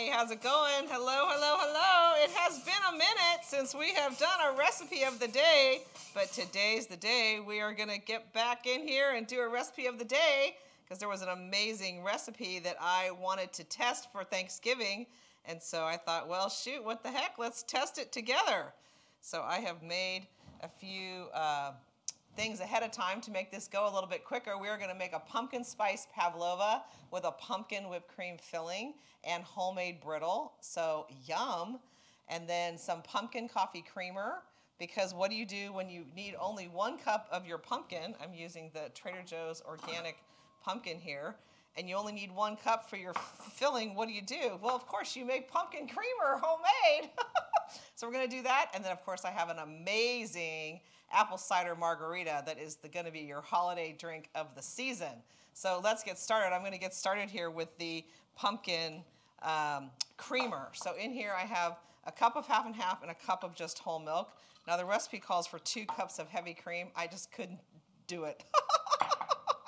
Hey, how's it going? Hello, hello, hello. It has been a minute since we have done a recipe of the day, but today's the day we are going to get back in here and do a recipe of the day because there was an amazing recipe that I wanted to test for Thanksgiving. And so I thought, well, shoot, what the heck? Let's test it together. So I have made a few uh, things ahead of time to make this go a little bit quicker. We are going to make a pumpkin spice pavlova with a pumpkin whipped cream filling and homemade brittle. So yum. And then some pumpkin coffee creamer because what do you do when you need only one cup of your pumpkin? I'm using the Trader Joe's organic pumpkin here. And you only need one cup for your filling. What do you do? Well, of course, you make pumpkin creamer homemade. so we're going to do that. And then, of course, I have an amazing apple cider margarita that is going to be your holiday drink of the season. So let's get started. I'm going to get started here with the pumpkin um, creamer. So in here I have a cup of half and half and a cup of just whole milk. Now the recipe calls for two cups of heavy cream. I just couldn't do it.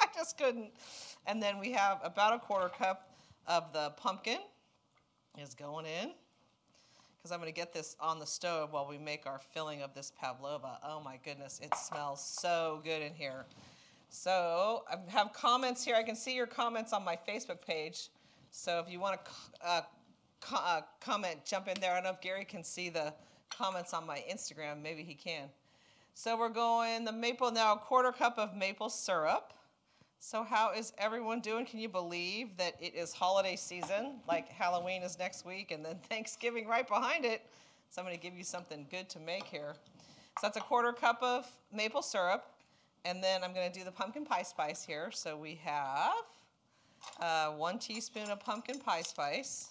I just couldn't. And then we have about a quarter cup of the pumpkin is going in because I'm going to get this on the stove while we make our filling of this pavlova. Oh my goodness, it smells so good in here. So I have comments here. I can see your comments on my Facebook page. So if you want to uh, co uh, comment, jump in there. I don't know if Gary can see the comments on my Instagram. Maybe he can. So we're going the maple now, a quarter cup of maple syrup. So how is everyone doing? Can you believe that it is holiday season? Like Halloween is next week and then Thanksgiving right behind it. So I'm going to give you something good to make here. So that's a quarter cup of maple syrup. And then I'm going to do the pumpkin pie spice here. So we have uh, one teaspoon of pumpkin pie spice.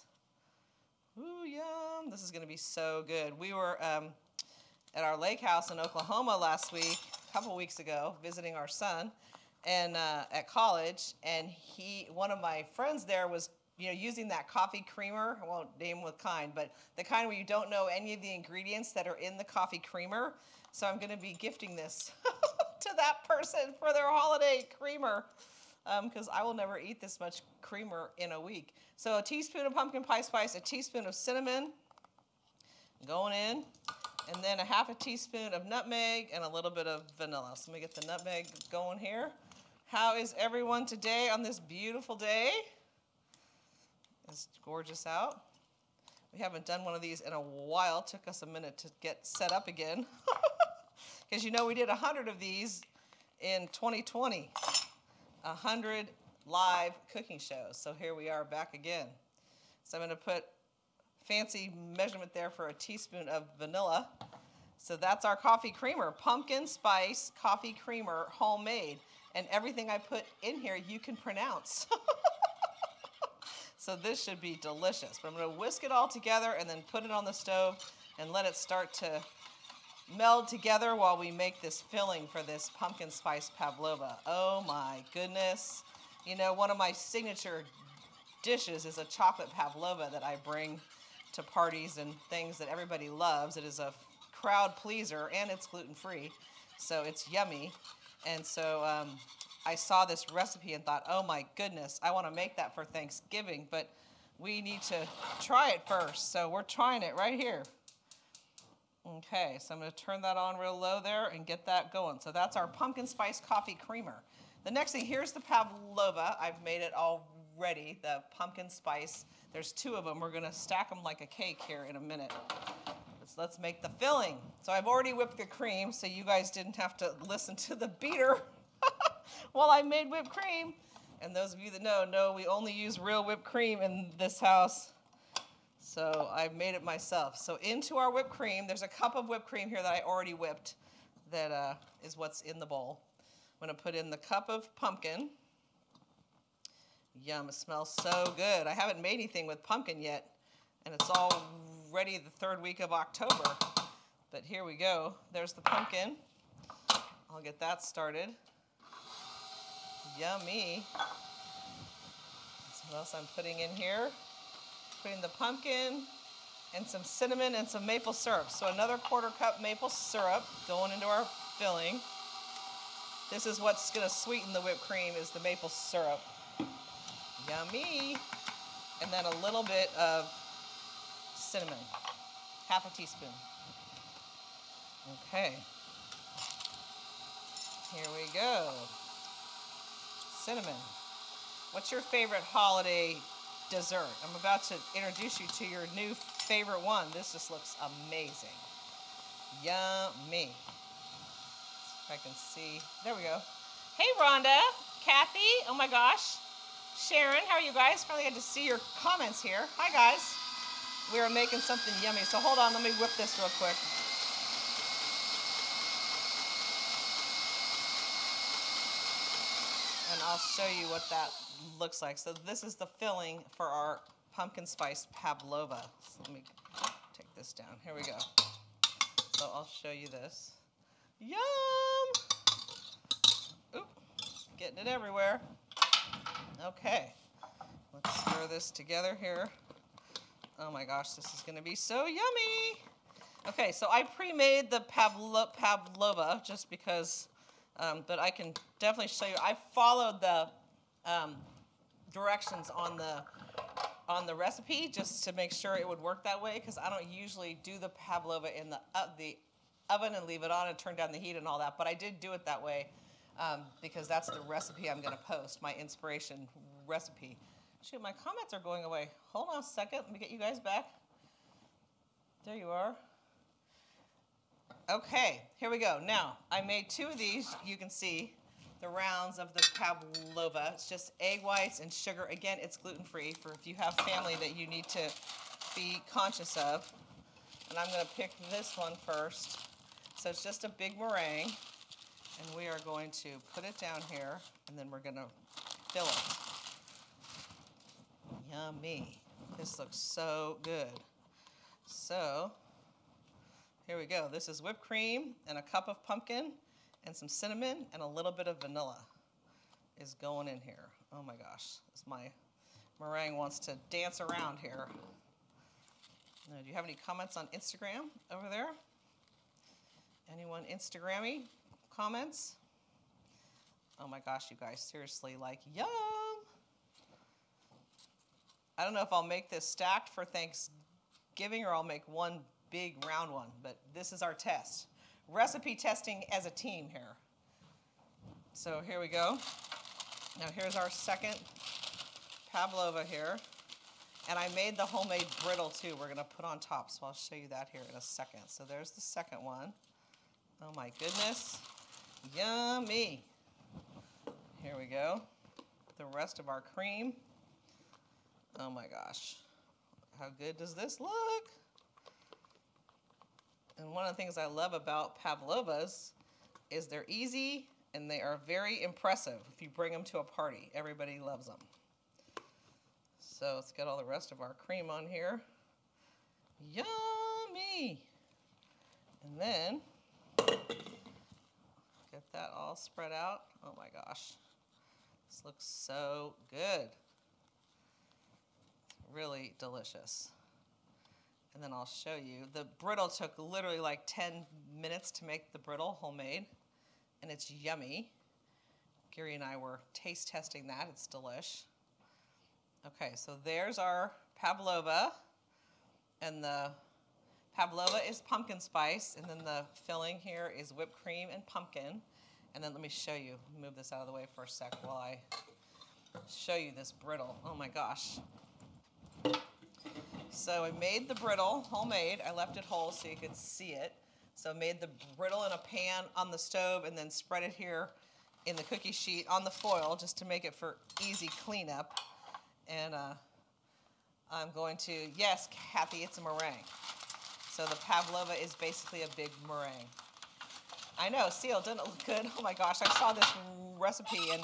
Ooh, yum. This is going to be so good. We were um, at our lake house in Oklahoma last week, a couple weeks ago, visiting our son and uh, at college, and he, one of my friends there was, you know, using that coffee creamer. I won't name what kind, but the kind where you don't know any of the ingredients that are in the coffee creamer. So I'm going to be gifting this to that person for their holiday creamer because um, I will never eat this much creamer in a week. So a teaspoon of pumpkin pie spice, a teaspoon of cinnamon going in, and then a half a teaspoon of nutmeg and a little bit of vanilla. So let me get the nutmeg going here. How is everyone today on this beautiful day? It's gorgeous out. We haven't done one of these in a while. Took us a minute to get set up again. Because you know we did 100 of these in 2020. 100 live cooking shows. So here we are back again. So I'm going to put fancy measurement there for a teaspoon of vanilla. So that's our coffee creamer, pumpkin spice coffee creamer, homemade and everything I put in here you can pronounce. so this should be delicious. But I'm going to whisk it all together and then put it on the stove and let it start to meld together while we make this filling for this pumpkin spice pavlova. Oh my goodness. You know, one of my signature dishes is a chocolate pavlova that I bring to parties and things that everybody loves. It is a crowd pleaser and it's gluten free, so it's yummy. And so um, I saw this recipe and thought, oh my goodness, I want to make that for Thanksgiving, but we need to try it first. So we're trying it right here. Okay, so I'm going to turn that on real low there and get that going. So that's our pumpkin spice coffee creamer. The next thing, here's the pavlova. I've made it already, the pumpkin spice. There's two of them. We're going to stack them like a cake here in a minute. Let's, make the filling. So I've already whipped the cream, so you guys didn't have to listen to the beater while I made whipped cream. And those of you that know, know we only use real whipped cream in this house. So I've made it myself. So into our whipped cream, there's a cup of whipped cream here that I already whipped that uh, is what's in the bowl. I'm gonna put in the cup of pumpkin. Yum, it smells so good. I haven't made anything with pumpkin yet, and it's all ready the third week of October. But here we go. There's the pumpkin. I'll get that started. Yummy. what else I'm putting in here. Putting the pumpkin and some cinnamon and some maple syrup. So another quarter cup maple syrup going into our filling. This is what's gonna sweeten the whipped cream is the maple syrup. Yummy. And then a little bit of cinnamon. Half a teaspoon. Okay. Here we go. Cinnamon. What's your favorite holiday dessert? I'm about to introduce you to your new favorite one. This just looks amazing. Yummy. If I can see. There we go. Hey, Rhonda, Kathy. Oh my gosh. Sharon, how are you guys? Finally got to see your comments here. Hi, guys. We are making something yummy. So hold on, let me whip this real quick. And I'll show you what that looks like. So this is the filling for our pumpkin spice pavlova. So let me take this down. Here we go. So I'll show you this. Yum! Oop, getting it everywhere. Okay, let's stir this together here. Oh my gosh, this is gonna be so yummy. Okay, so I pre-made the pavlo pavlova just because, um, but I can definitely show you. I followed the um, directions on the on the recipe just to make sure it would work that way because I don't usually do the pavlova in the uh, the oven and leave it on and turn down the heat and all that. But I did do it that way um, because that's the recipe I'm going to post, my inspiration recipe. Shoot, my comments are going away. Hold on a second. Let me get you guys back. There you are. Okay, here we go. Now, I made two of these. You can see the rounds of the pavlova. It's just egg whites and sugar. Again, it's gluten-free for if you have family that you need to be conscious of. And I'm going to pick this one first. So it's just a big meringue. And we are going to put it down here, and then we're going to fill it. Yummy. This looks so good. So, here we go. This is whipped cream and a cup of pumpkin and some cinnamon and a little bit of vanilla is going in here. Oh my gosh, this my meringue wants to dance around here. Now, do you have any comments on Instagram over there? Anyone Instagrammy comments? Oh my gosh, you guys, seriously, like, yum! I don't know if I'll make this stacked for Thanksgiving or I'll make one big round one, but this is our test. Recipe testing as a team here. So here we go. Now here's our second pavlova here. And I made the homemade brittle too. We're gonna put on top, so I'll show you that here in a second. So there's the second one. Oh my goodness, yummy. Here we go. The rest of our cream. Oh my gosh, how good does this look? And one of the things I love about pavlovas is they're easy and they are very impressive if you bring them to a party. Everybody loves them. So let's get all the rest of our cream on here. Yummy! And then get that all spread out. Oh my gosh. This looks so good. Really delicious. And then I'll show you. The brittle took literally like 10 minutes to make the brittle homemade, and it's yummy. Gary and I were taste testing that. It's delish. Okay, so there's our pavlova, and the pavlova is pumpkin spice, and then the filling here is whipped cream and pumpkin. And then let me show you, move this out of the way for a sec while I show you this brittle. Oh my gosh. So I made the brittle homemade. I left it whole so you could see it. So I made the brittle in a pan on the stove and then spread it here in the cookie sheet on the foil just to make it for easy cleanup. And uh, I'm going to, yes, Kathy, it's a meringue. So the pavlova is basically a big meringue. I know, Seal, doesn't it look good? Oh my gosh, I saw this recipe and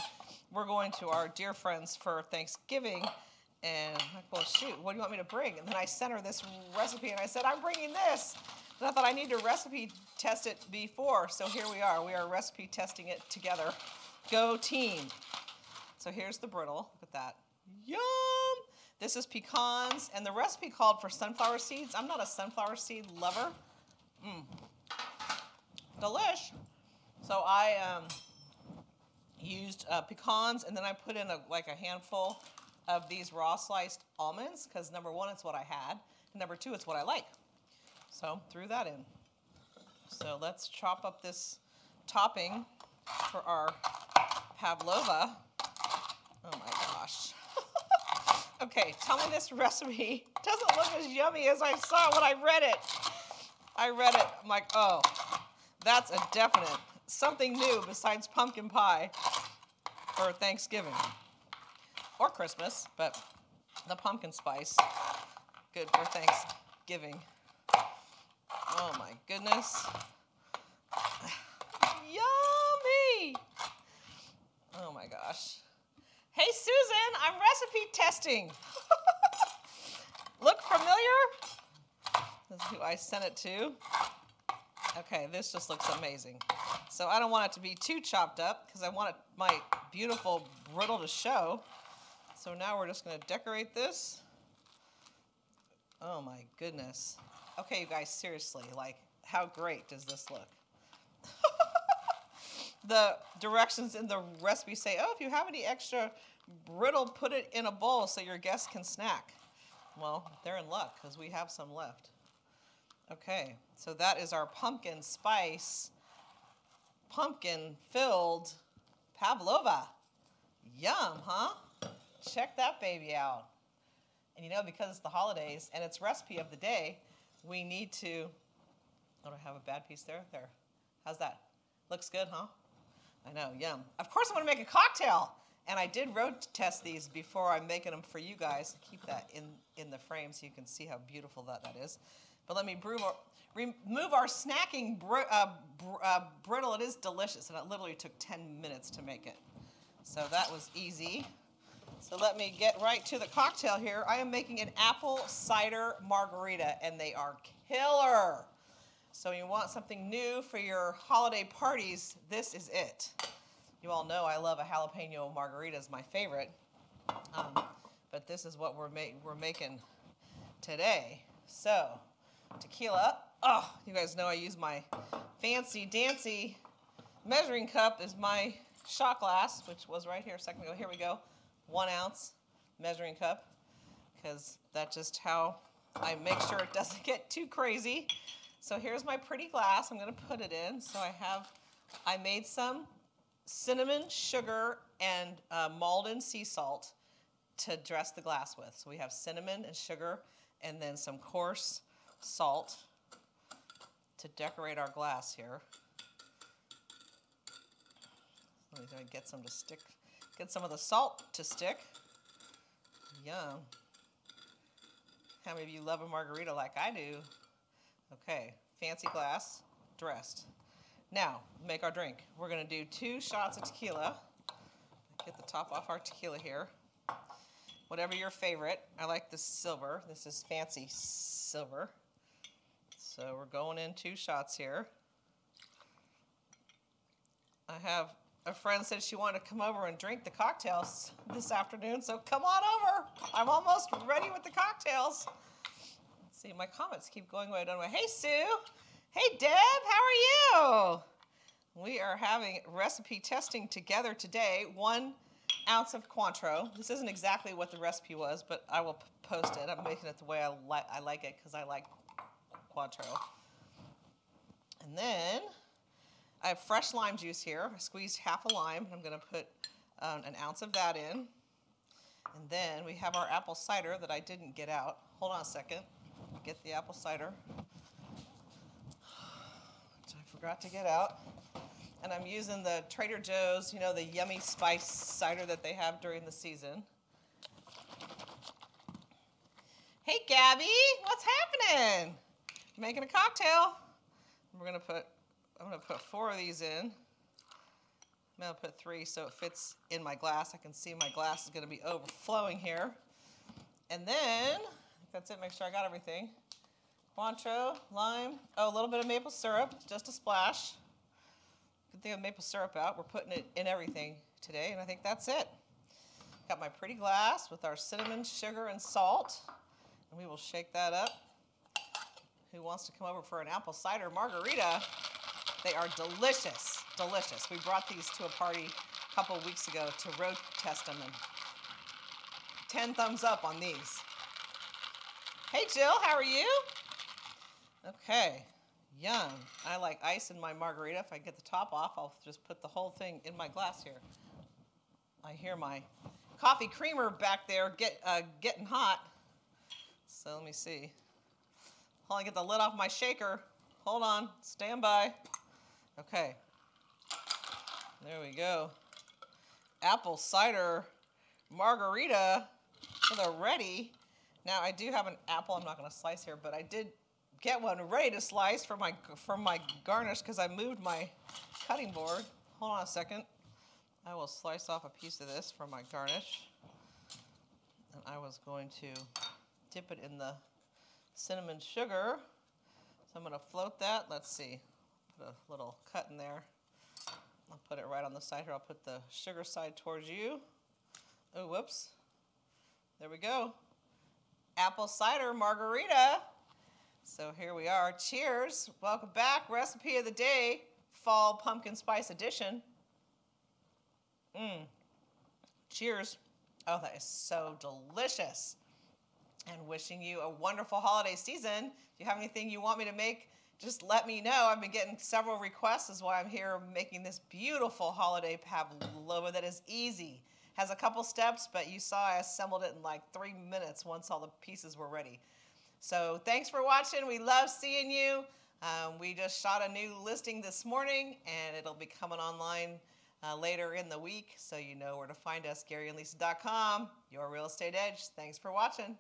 we're going to our dear friends for Thanksgiving and I'm like, well, shoot, what do you want me to bring? And then I sent her this recipe, and I said, I'm bringing this. And I thought I need to recipe test it before. So here we are. We are recipe testing it together. Go team. So here's the brittle. Look at that. Yum! This is pecans, and the recipe called for sunflower seeds. I'm not a sunflower seed lover. Mmm. Delish. So I um, used uh, pecans, and then I put in a, like a handful of these raw sliced almonds because number one, it's what I had. And number two, it's what I like. So threw that in. So let's chop up this topping for our pavlova. Oh my gosh. okay, tell me this recipe doesn't look as yummy as I saw when I read it. I read it, I'm like, oh, that's a definite something new besides pumpkin pie for Thanksgiving or Christmas, but the pumpkin spice, good for Thanksgiving. Oh my goodness. Yummy! Oh my gosh. Hey Susan, I'm recipe testing. Look familiar? This is who I sent it to. Okay, this just looks amazing. So I don't want it to be too chopped up because I want it, my beautiful brittle to show. So now we're just gonna decorate this. Oh my goodness. Okay, you guys, seriously, like, how great does this look? the directions in the recipe say, oh, if you have any extra brittle, put it in a bowl so your guests can snack. Well, they're in luck because we have some left. Okay, so that is our pumpkin spice, pumpkin filled pavlova. Check that baby out. And you know, because it's the holidays and it's recipe of the day, we need to, I have a bad piece there? There. How's that? Looks good, huh? I know, yum. Of course I want to make a cocktail. And I did road test these before I'm making them for you guys. Keep that in, in the frame so you can see how beautiful that, that is. But let me brew remove our snacking br uh, br uh, brittle. It is delicious, and it literally took 10 minutes to make it. So that was easy. So let me get right to the cocktail here. I am making an apple cider margarita, and they are killer. So you want something new for your holiday parties, this is it. You all know I love a jalapeno margarita is my favorite. Um, but this is what we're, we're making today. So tequila. Oh, you guys know I use my fancy dancy measuring cup is my shot glass, which was right here a second ago. Here we go one ounce measuring cup because that's just how I make sure it doesn't get too crazy. So here's my pretty glass. I'm going to put it in. So I have, I made some cinnamon, sugar, and uh, Maldon sea salt to dress the glass with. So we have cinnamon and sugar and then some coarse salt to decorate our glass here. Let me get some to stick Get some of the salt to stick. Yum. How many of you love a margarita like I do? Okay, fancy glass, dressed. Now, make our drink. We're gonna do two shots of tequila. Get the top off our tequila here. Whatever your favorite. I like this silver. This is fancy silver. So we're going in two shots here. I have a friend said she wanted to come over and drink the cocktails this afternoon, so come on over. I'm almost ready with the cocktails. Let's see, my comments keep going away, don't I? Hey, Sue. Hey, Deb, how are you? We are having recipe testing together today. One ounce of Cointreau. This isn't exactly what the recipe was, but I will post it. I'm making it the way I, li I like it because I like Cointreau. And then I have fresh lime juice here. I squeezed half a lime. I'm going to put um, an ounce of that in. And then we have our apple cider that I didn't get out. Hold on a second. Get the apple cider. I forgot to get out. And I'm using the Trader Joe's, you know, the yummy spice cider that they have during the season. Hey, Gabby, what's happening? Making a cocktail. We're going to put I'm to put four of these in. I'm to put three so it fits in my glass. I can see my glass is to be overflowing here. And then, that's it, make sure I got everything. Cointreau, lime, oh, a little bit of maple syrup, just a splash. Good thing I have maple syrup out. We're putting it in everything today, and I think that's it. Got my pretty glass with our cinnamon, sugar, and salt. And we will shake that up. Who wants to come over for an apple cider margarita? They are delicious, delicious. We brought these to a party a couple weeks ago to road test them and 10 thumbs up on these. Hey, Jill, how are you? Okay, yum. I like ice in my margarita. If I get the top off, I'll just put the whole thing in my glass here. I hear my coffee creamer back there get uh, getting hot. So let me see. Hold on, get the lid off my shaker. Hold on, stand by. Okay. There we go. Apple cider margarita for the ready. Now I do have an apple. I'm not going to slice here, but I did get one ready to slice for my for my garnish because I moved my cutting board. Hold on a second. I will slice off a piece of this for my garnish. And I was going to dip it in the cinnamon sugar. So I'm going to float that. Let's see. Put a little cut in there. I'll put it right on the side here. I'll put the sugar side towards you. Oh, whoops. There we go. Apple cider margarita. So here we are. Cheers. Welcome back. Recipe of the day, fall pumpkin spice edition. Mmm. Cheers. Oh, that is so delicious. And wishing you a wonderful holiday season. If you have anything you want me to make, just let me know. I've been getting several requests, is why I'm here making this beautiful holiday pavlova that is easy. Has a couple steps, but you saw I assembled it in like three minutes once all the pieces were ready. So thanks for watching. We love seeing you. Um, we just shot a new listing this morning, and it'll be coming online uh, later in the week, so you know where to find us, GaryandLisa.com, your real estate edge. Thanks for watching.